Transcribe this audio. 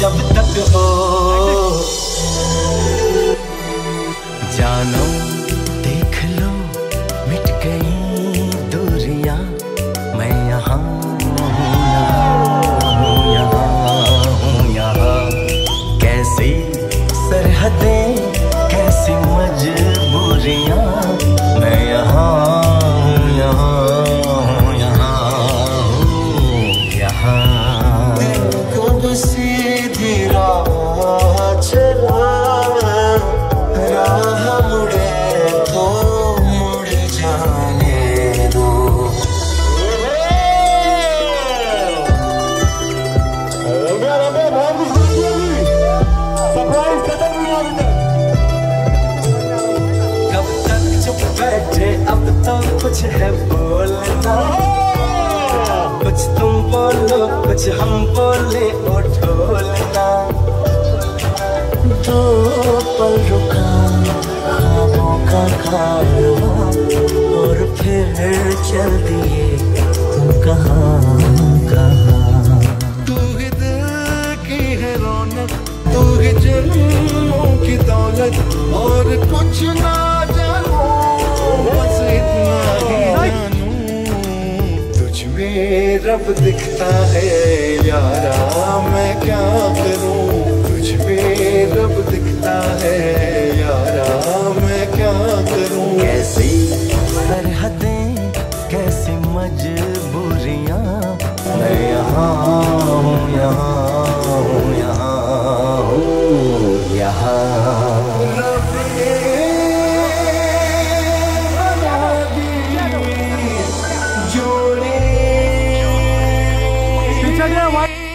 जब तक हो। जानो, देख लो, मिट गई दूरियाँ। मैं यहाँ कैसी सरहदें, कैसी मजबूरियाँ। कुछ हम बोले ओ ढोलना। दो पल रुका ख्वाबों का और फिर चल दिए तुम कहाँ कहाँ तू ही दिल की है रौनक, तू ही जन्मों की दौलत, और कुछ रब दिखता है यारा, मैं क्या करूँ? तुझ पे रब दिखता है यारा, मैं क्या करूँ? कैसी सरहदें, कैसी मजबूरियाँ, मैं यहाँ what?